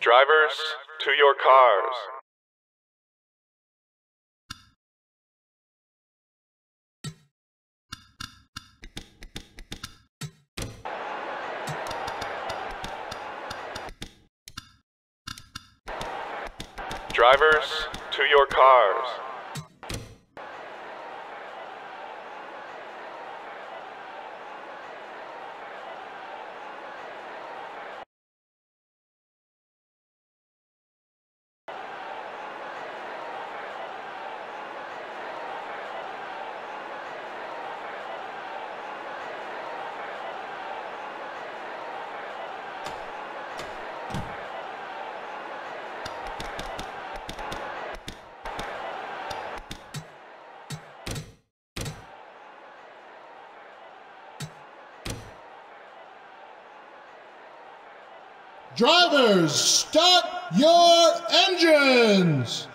Drivers, to your cars. Drivers, to your cars. Drivers, start your engines!